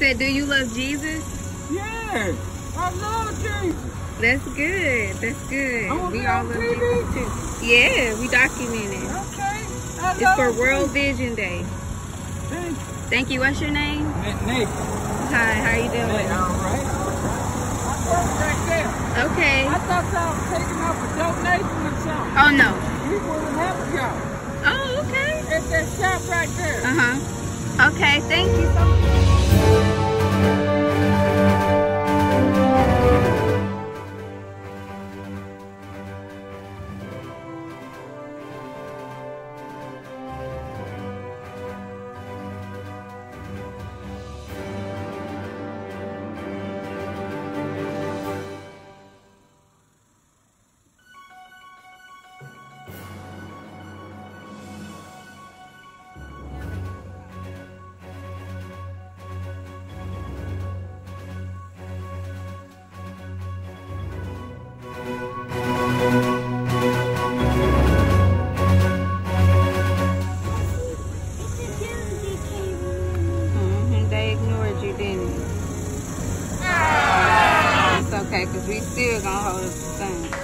said, do you love Jesus? Yeah, I love Jesus. That's good. That's good. Oh, we all love TV? Jesus too. Yeah, we document it. Okay. I It's for Jesus. World Vision Day. Thank you. Thank you. What's your name? Na- Nathan. Hi, how you doing? right, all right. I work right there. Okay. I thought y'all was taking out a donation or something. Oh, no. We would have helped y'all. Oh, okay. It's that shop right there. Uh-huh. Okay, thank you so much. because we still gonna hold us the same.